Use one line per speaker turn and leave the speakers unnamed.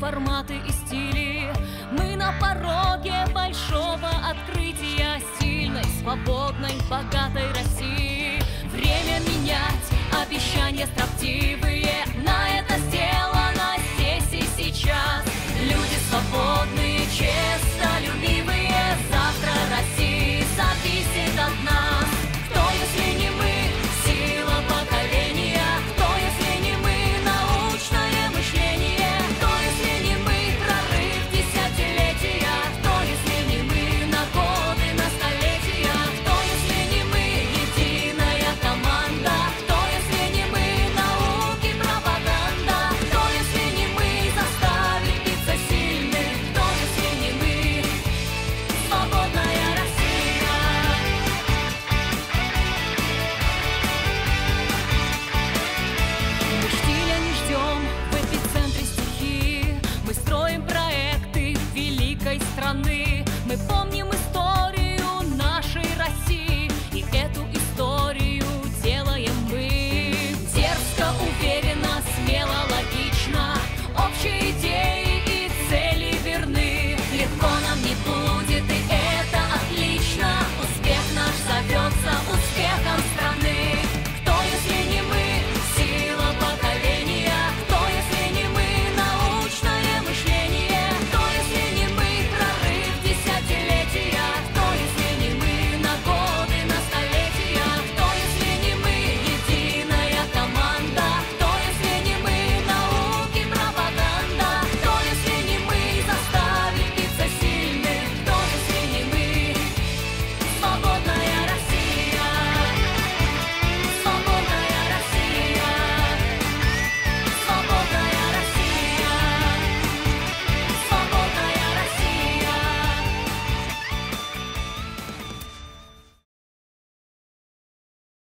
форматы и стили. Мы на пороге большого открытия сильной, свободной, богатой